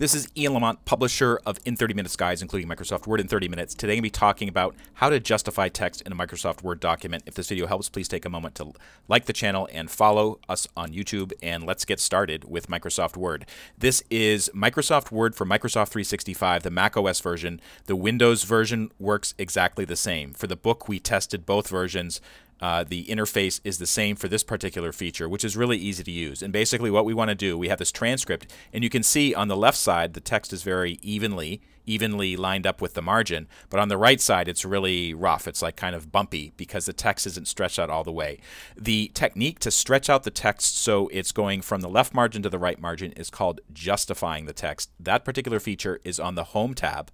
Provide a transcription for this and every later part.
This is Ian Lamont, publisher of In 30 Minutes Guides, including Microsoft Word in 30 Minutes. Today, I'm going to be talking about how to justify text in a Microsoft Word document. If this video helps, please take a moment to like the channel and follow us on YouTube. And let's get started with Microsoft Word. This is Microsoft Word for Microsoft 365, the Mac OS version. The Windows version works exactly the same. For the book, we tested both versions. Uh, the interface is the same for this particular feature, which is really easy to use. And basically what we want to do, we have this transcript, and you can see on the left side the text is very evenly, evenly lined up with the margin, but on the right side it's really rough. It's like kind of bumpy because the text isn't stretched out all the way. The technique to stretch out the text so it's going from the left margin to the right margin is called justifying the text. That particular feature is on the Home tab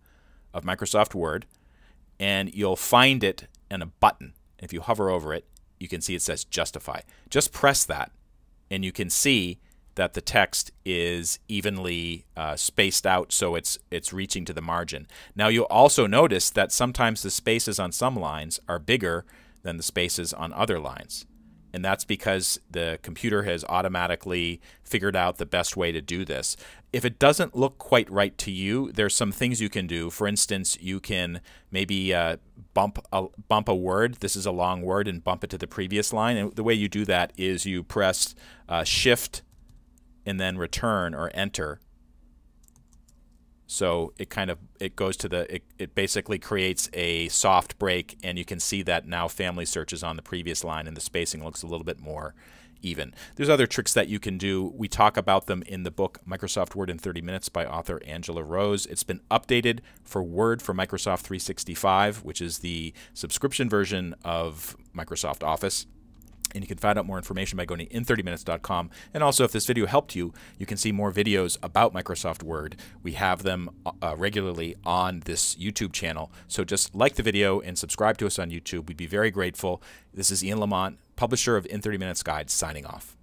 of Microsoft Word, and you'll find it in a button if you hover over it, you can see it says justify. Just press that, and you can see that the text is evenly uh, spaced out so it's it's reaching to the margin. Now you'll also notice that sometimes the spaces on some lines are bigger than the spaces on other lines and that's because the computer has automatically figured out the best way to do this. If it doesn't look quite right to you, there's some things you can do. For instance, you can maybe uh, bump a, bump a word. This is a long word, and bump it to the previous line. And the way you do that is you press uh, Shift and then Return or Enter so it kind of it goes to the it, it basically creates a soft break and you can see that now FamilySearch is on the previous line and the spacing looks a little bit more even. There's other tricks that you can do. We talk about them in the book Microsoft Word in 30 Minutes by author Angela Rose. It's been updated for Word for Microsoft 365, which is the subscription version of Microsoft Office. And you can find out more information by going to in30minutes.com. And also, if this video helped you, you can see more videos about Microsoft Word. We have them uh, regularly on this YouTube channel. So just like the video and subscribe to us on YouTube. We'd be very grateful. This is Ian Lamont, publisher of In 30 Minutes Guide, signing off.